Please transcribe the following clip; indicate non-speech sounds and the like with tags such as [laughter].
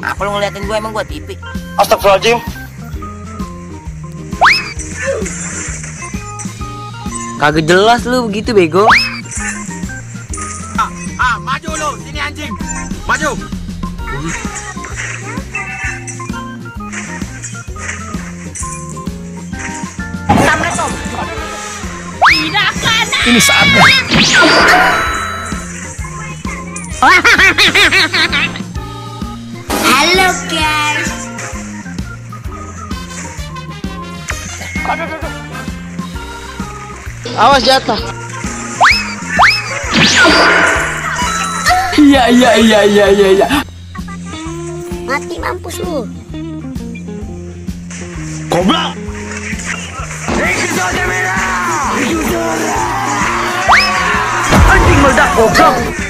Apa lu ngeliatin gue emang gue TV? Astagfirullahaladzim. Kagak jelas lu begitu bego. Ah, maju lu, sini anjing. Maju. Ini saatnya. [laughs] Halo guys. Awas jatuh. Iya iya iya iya iya iya. Mati mampus lu. Goblok. Anjing meledak goblok.